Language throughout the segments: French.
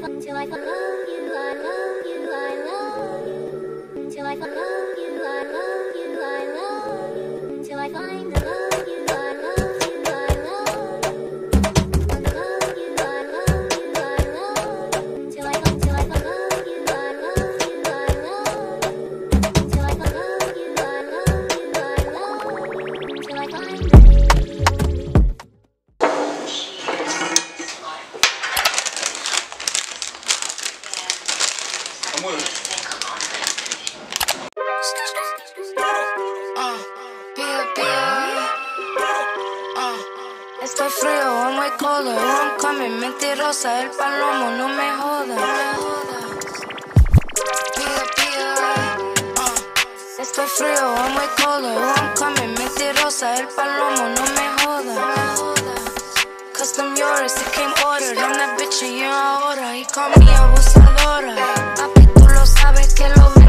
风起来风 Coming, mentirosa, el palomo, no me jodas. Pía, pía, ah. Estoy frío, I'm way colder, I'm coming, mentirosa, el palomo, no me jodas. Custom yours, it came ordered, I'm that bitch y ahora, y call me abusadora. Papi, tú lo sabes que lo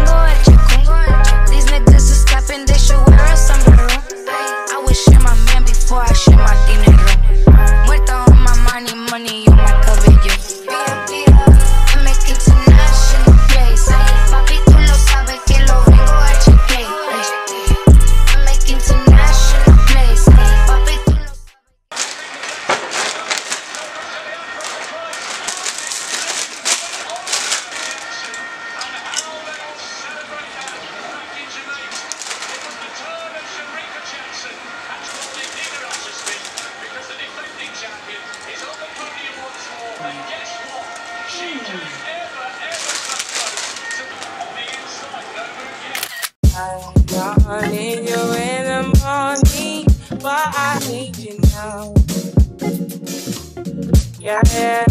Yeah, yeah.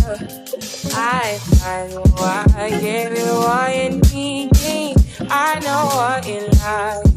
I find why I give you what you need. I know what you like.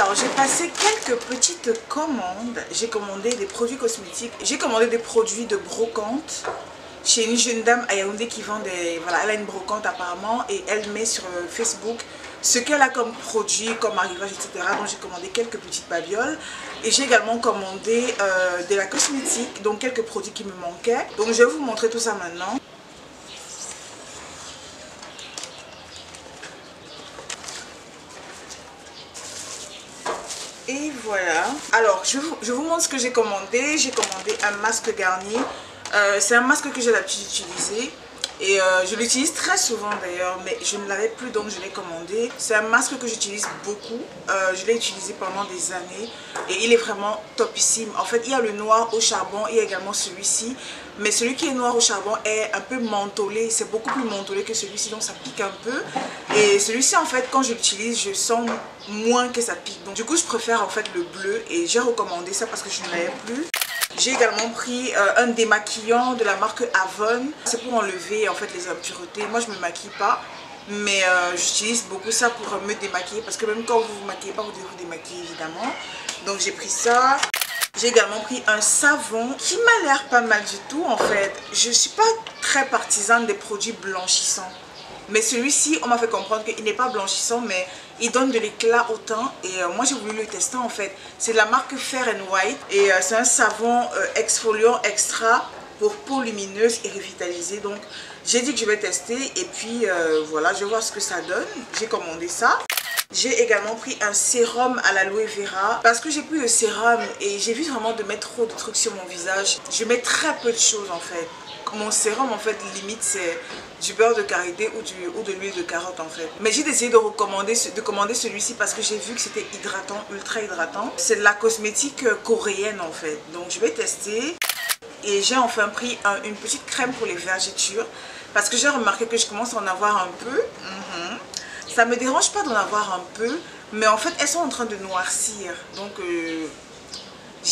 Alors, j'ai passé quelques petites commandes. J'ai commandé des produits cosmétiques. J'ai commandé des produits de brocante chez une jeune dame à Yaoundé qui vend des... Voilà, elle a une brocante apparemment et elle met sur euh, Facebook ce qu'elle a comme produit, comme arrivage, etc. Donc j'ai commandé quelques petites babioles. Et j'ai également commandé euh, de la cosmétique, donc quelques produits qui me manquaient. Donc je vais vous montrer tout ça maintenant. Et voilà. Alors, je vous, montre ce que j'ai commandé. J'ai commandé un masque garni. Euh, c'est un masque que j'ai l'habitude d'utiliser. Et euh, je l'utilise très souvent d'ailleurs, mais je ne l'avais plus donc je l'ai commandé. C'est un masque que j'utilise beaucoup. Euh, je l'ai utilisé pendant des années et il est vraiment topissime. En fait, il y a le noir au charbon, il y a également celui-ci. Mais celui qui est noir au charbon est un peu mentholé. C'est beaucoup plus mentholé que celui-ci, donc ça pique un peu. Et celui-ci, en fait, quand je l'utilise, je sens moins que ça pique. Donc du coup, je préfère en fait le bleu et j'ai recommandé ça parce que je ne l'avais plus. J'ai également pris euh, un démaquillant de la marque Avon. C'est pour enlever en fait les impuretés. Moi, je ne me maquille pas. Mais euh, j'utilise beaucoup ça pour me démaquiller. Parce que même quand vous ne vous maquillez pas, vous devez vous démaquiller évidemment. Donc j'ai pris ça. J'ai également pris un savon qui m'a l'air pas mal du tout en fait. Je ne suis pas très partisane des produits blanchissants. Mais celui-ci, on m'a fait comprendre qu'il n'est pas blanchissant, mais il donne de l'éclat au. Et euh, moi, j'ai voulu le tester en fait. C'est la marque Fair and White. Et euh, c'est un savon euh, exfoliant extra pour peau lumineuse et revitalisée. Donc, j'ai dit que je vais tester. Et puis, voilà, je vais voir ce que ça donne. J'ai commandé ça. J'ai également pris un sérum à l'aloe vera parce que j'ai plus de sérum et j'ai vu vraiment de mettre trop de trucs sur mon visage. Je mets très peu de choses en fait mon sérum en fait limite c'est du beurre de karité ou, du, ou de l'huile de carotte en fait. Mais j'ai décidé de, recommander, de commander celui-ci parce que j'ai vu que c'était hydratant, ultra hydratant. C'est de la cosmétique euh, coréenne en fait. Donc je vais tester. Et j'ai enfin pris une petite crème pour les vergetures parce que j'ai remarqué que je commence à en avoir un peu. Mhm. Ça me dérange pas d'en avoir un peu, mais en fait elles sont en train de noircir. Donc euh,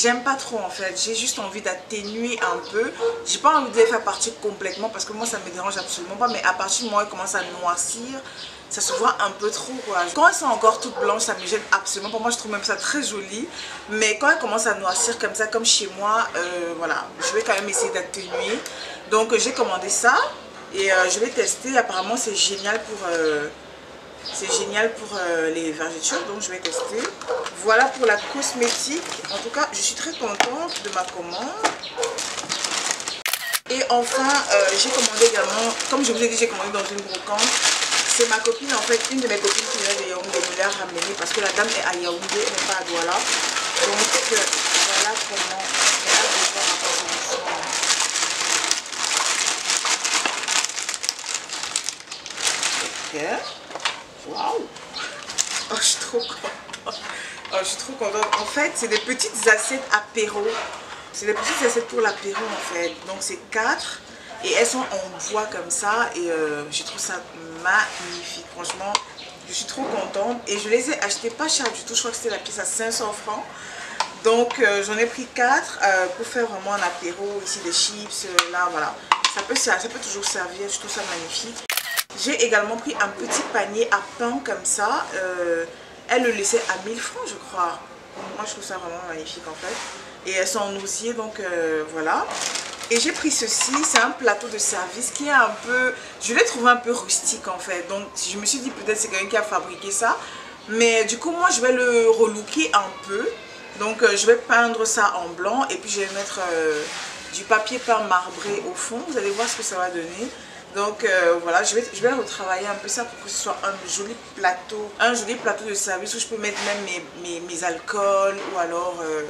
J'aime pas trop en fait, j'ai juste envie d'atténuer un peu. J'ai pas envie de les faire partir complètement parce que moi ça me dérange absolument pas. Mais à partir du moment où elles commencent à noircir, ça se voit un peu trop. Quand elles sont encore toutes blanches, ça me gêne absolument pas. Moi je trouve même ça très joli. Mais quand elles commencent à noircir comme ça, comme chez moi, euh, voilà, je vais quand même essayer d'atténuer. Donc j'ai commandé ça et euh, je vais tester. Apparemment c'est génial pour... Euh, c'est génial pour les vergetures, donc je vais tester. Voilà pour la cosmétique. En tout cas, je suis très contente de ma commande. Et enfin, euh, j'ai commandé également, comme je vous ai dit, j'ai commandé dans une brocante. C'est ma copine, en fait, une de mes copines qui vient de Yaoundé, me l'a ramené parce que la dame est à Yaoundé, elle n'est pas à Douala. Donc euh, voilà comment Ok. Waouh Oh, je suis trop contente. Oh, je suis trop contente. En fait, c'est des petites assiettes apéro. C'est des petites assiettes pour l'apéro en fait. Donc c'est quatre. Et elles sont en bois comme ça. Et euh, je trouve ça magnifique. Franchement, je suis trop contente. Et je les ai achetées pas cher du tout. Je crois que c'était la pièce à 500 francs. Donc euh, j'en ai pris quatre euh, pour faire vraiment un apéro. Ici des chips, là voilà. Ça peut, ça peut toujours servir. Je trouve ça magnifique. J'ai également pris un petit panier à pain comme ça. Elle le laissait à 1000 francs, je crois. Moi, je trouve ça vraiment magnifique, en fait. Et elles sont en osier, donc euh, voilà. Et j'ai pris ceci, c'est un plateau de service qui est un peu... Je l'ai trouvé un peu rustique, en fait. Donc, je me suis dit, peut-être c'est quelqu'un qui a fabriqué ça. Mais du coup, moi, je vais le relooker un peu. Donc, euh, je vais peindre ça en blanc. Et puis, je vais mettre euh, du papier peint marbré au fond. Vous allez voir ce que ça va donner. Donc euh, voilà, je vais, je vais retravailler un peu ça pour que ce soit un joli plateau, un joli plateau de service où je peux mettre même mes, mes, alcools ou alors, euh,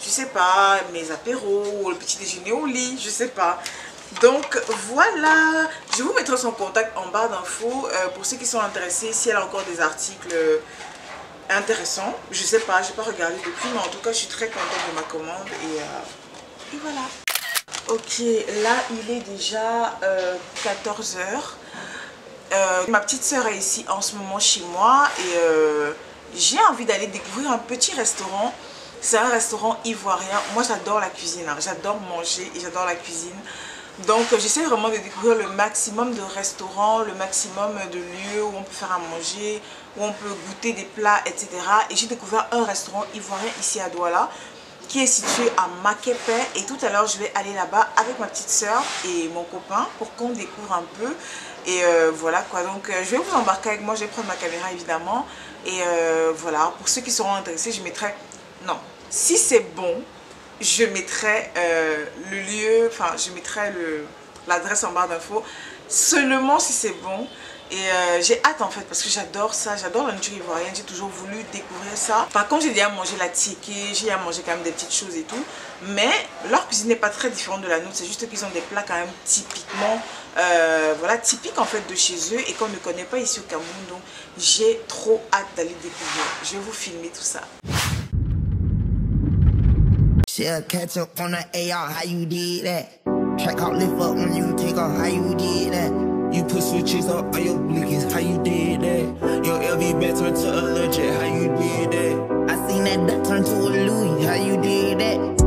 je sais pas, mes apéros ou le petit déjeuner au lit, je sais pas. Donc voilà, je vous mettrai son contact en barre d'infos euh, pour ceux qui sont intéressés, si elle a encore des articles intéressants. Je sais pas, je n'ai pas regardé depuis, mais en tout cas, je suis très contente de ma commande et, et voilà. Ok, là il est déjà 14h. Euh, euh, ma petite soeur est ici en ce moment chez moi et euh, j'ai envie d'aller découvrir un petit restaurant. C'est un restaurant ivoirien. Moi j'adore la cuisine, hein. j'adore manger et j'adore la cuisine. Donc j'essaie vraiment de découvrir le maximum de restaurants, le maximum de lieux où on peut faire à manger, où on peut goûter des plats, etc. Et j'ai découvert un restaurant ivoirien ici à Douala qui est situé à Makepe. Et tout à l'heure je vais aller là-bas avec ma petite soeur et mon copain pour qu'on découvre un peu. Et euh, voilà quoi. Donc euh, je vais vous embarquer avec moi. Je vais prendre ma caméra évidemment. Et euh, voilà. Pour ceux qui seront intéressés je mettrai non. Si c'est bon je mettrai le lieu enfin je mettrai l'adresse en barre d'infos. Seulement si c'est bon Et euh, j'ai hâte en fait parce que j'adore ça, j'adore la nourriture ivoirienne, j'ai toujours voulu découvrir ça. Par contre, j'ai déjà mangé la tiké, j'ai déjà mangé quand même des petites choses et tout. Mais leur cuisine n'est pas très différente de la nôtre, c'est juste qu'ils ont des plats quand même typiquement, euh, voilà, typiques en fait de chez eux et qu'on ne connaît pas ici au Cameroun. Donc j'ai trop hâte d'aller découvrir. Je vais vous filmer tout ça. On how you did that? Track out up when you take off, how you? Put switches up your blinkies, how you did that? Your LV back turned to a legit, how you did that? I seen that duck turn to a Louis, how you did? That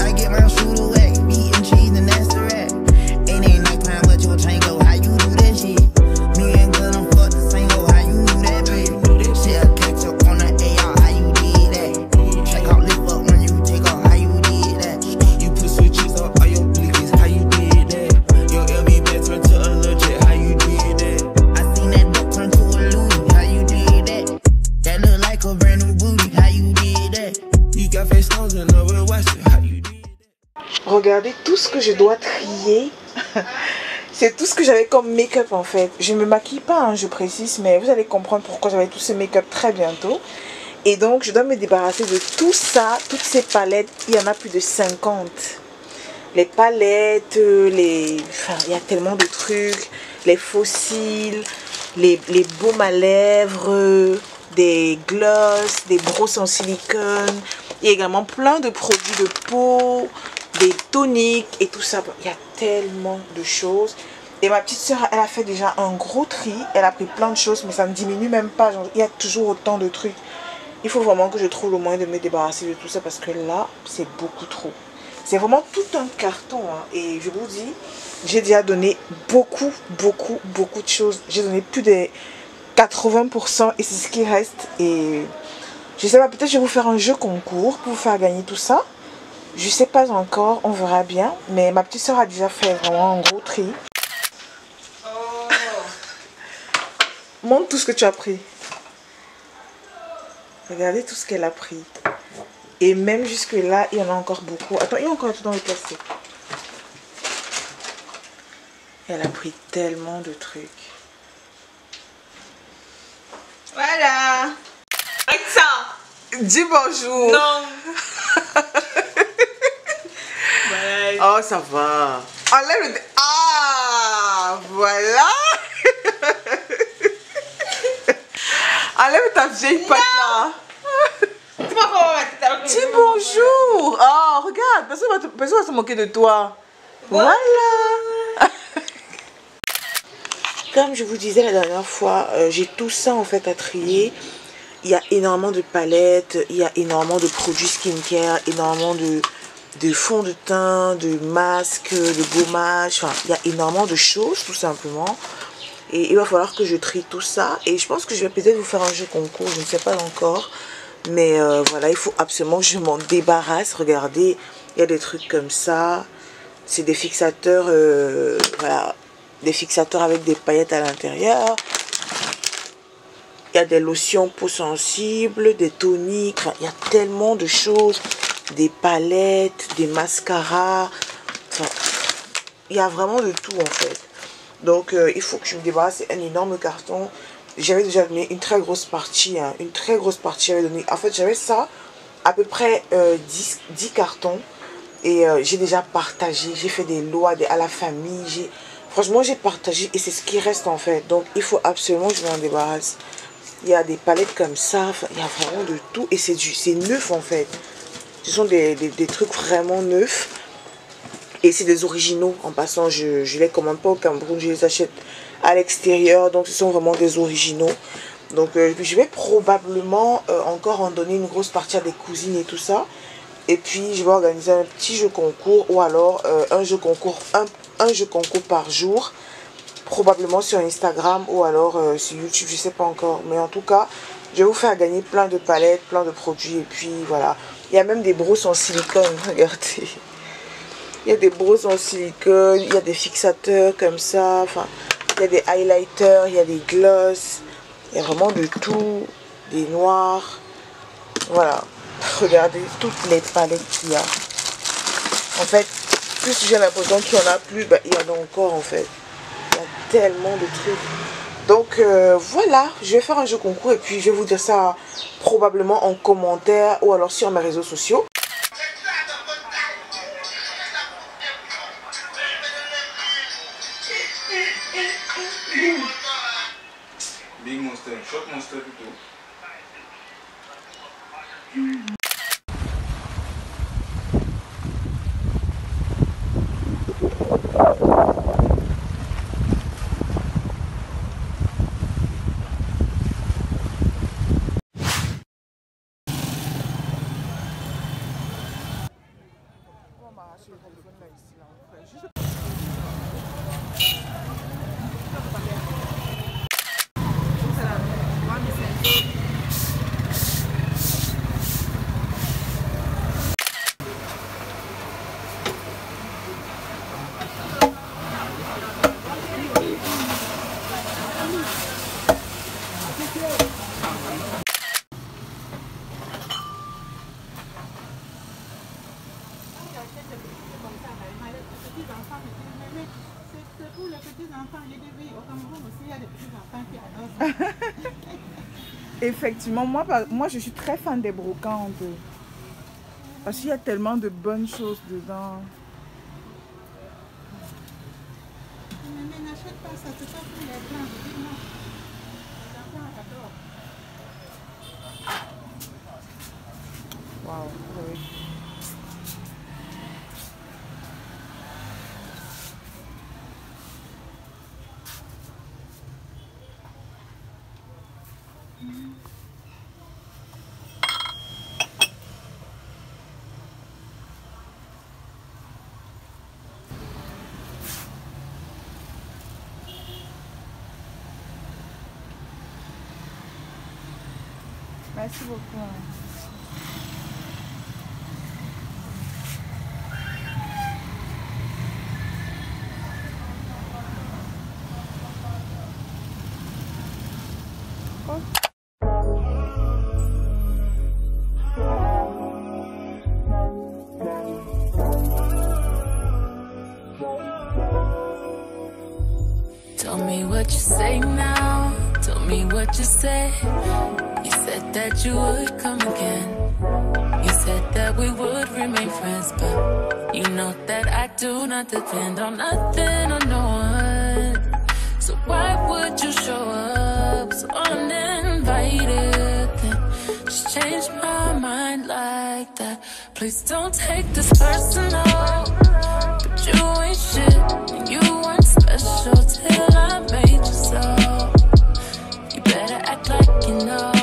I get my shooter meat and cheese and je dois trier. C'est tout ce que j'avais comme make-up en fait. Je me maquille pas, hein, je précise, mais vous allez comprendre pourquoi j'avais tout ce make-up très bientôt. Et donc, je dois me débarrasser de tout ça, toutes ces palettes. Il y en a plus de 50. Les palettes, les... Enfin, il y a tellement de trucs. Les fossiles, les, les baumes à lèvres, des gloss, des brosses en silicone. Il également plein de produits de peau, des toniques et tout ça. Il y a tellement de choses. Et ma petite soeur, elle a fait déjà un gros tri. Elle a pris plein de choses, mais ça ne diminue même pas. Il y a toujours autant de trucs. Il faut vraiment que je trouve le moyen de me débarrasser de tout ça parce que là, c'est beaucoup trop. C'est vraiment tout un carton. hein. Et je vous dis, j'ai déjà donné beaucoup, beaucoup, beaucoup de choses. J'ai donné plus de 80% et c'est ce qui reste. Et je sais pas, peut-être je vais vous faire un jeu concours pour vous faire gagner tout ça. Je sais pas encore, on verra bien. Mais ma petite soeur a déjà fait vraiment un gros tri. Montre tout ce que tu as pris. Regardez tout ce qu'elle a pris. Et même jusque là, il y en a encore beaucoup. Attends, il y a encore tout dans le plastique. Elle a pris tellement de trucs. Voilà. Avec ça. Dis bonjour. Non. voilà. Oh, ça va. Enlève le... Ah, voilà. Enlève ta vieille patte là. Dis bonjour. Oh, regarde, personne va, te- personne va se moquer de toi. Voilà. Comme je vous disais la dernière fois, euh, j'ai tout ça en fait à trier. Il y a énormément de palettes, il y a énormément de produits skincare, énormément de, de fond de teint, de masques, de gommage. Enfin, il y a énormément de choses tout simplement. Et il va falloir que je trie tout ça. Et je pense que je vais peut-être vous faire un jeu concours, je ne sais pas encore. Mais euh, voilà, il faut absolument que je m'en débarrasse. Regardez, il y a des trucs comme ça. C'est des fixateurs, euh, voilà, des fixateurs avec des paillettes à l'intérieur. Il y a des lotions peau sensible, des toniques. Il y a tellement de choses. Des palettes, des mascaras. Enfin, il y a vraiment de tout en fait. Donc euh, il faut que je me débarrasse. C'est un énorme carton. J'avais déjà donné une très grosse partie. hein, une très grosse partie. J'avais donné. En fait, j'avais ça à peu près euh, 10, 10 cartons. Et euh, j'ai déjà partagé. J'ai fait des lois à la famille. Franchement, j'ai partagé. Et c'est ce qui reste en fait. Donc il faut absolument que je m'en débarrasse. Il y a des palettes comme ça. Il y a vraiment de tout. Et c'est neuf en fait. Ce sont des, des- trucs vraiment neufs. Et c'est des originaux. En passant, je ne les commande pas au Cameroun. Je les achète à l'extérieur. Donc, ce sont vraiment des originaux. Donc, euh, je vais probablement euh, encore en donner une grosse partie à des cousines et tout ça. Et puis, je vais organiser un petit jeu concours ou alors euh, un jeu concours, un, un jeu concours par jour. Probablement sur Instagram ou alors sur YouTube, je sais pas encore. Mais en tout cas, Je vais vous faire gagner plein de palettes, plein de produits. Et puis voilà. Il y a même des brosses en silicone. Regardez. Il y a des brosses en silicone. Il y a des fixateurs comme ça. Enfin, il y a des highlighters. Il y a des gloss. Il y a vraiment de tout. Des noirs. Voilà. Regardez toutes les palettes qu'il y a. En fait, plus j'ai l'impression qu'il y en a plus, ben, il y en a encore en fait. Il y a tellement de trucs. Donc euh, voilà, je vais faire un jeu concours et puis je vais vous dire ça probablement en commentaire ou alors sur mes réseaux sociaux. Effectivement, moi, je suis très fan des brocantes. Parce qu'il y a tellement de bonnes choses dedans. 45분 that you would come again. You said that we would remain friends, but you know that I do not depend on nothing or no one. So why would you show up so uninvited? Just change my mind like that. Please don't take this personal. But you ain't shit, and you weren't special till I made you so. You better act like you know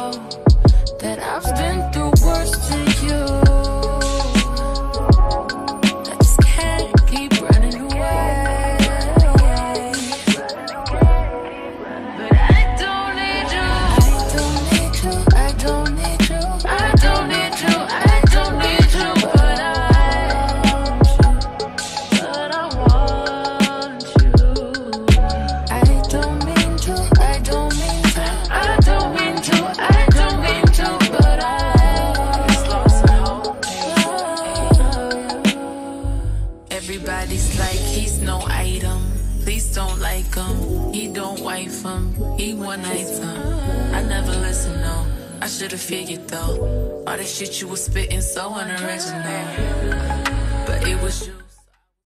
shit you was spitting so unoriginal. But it was you.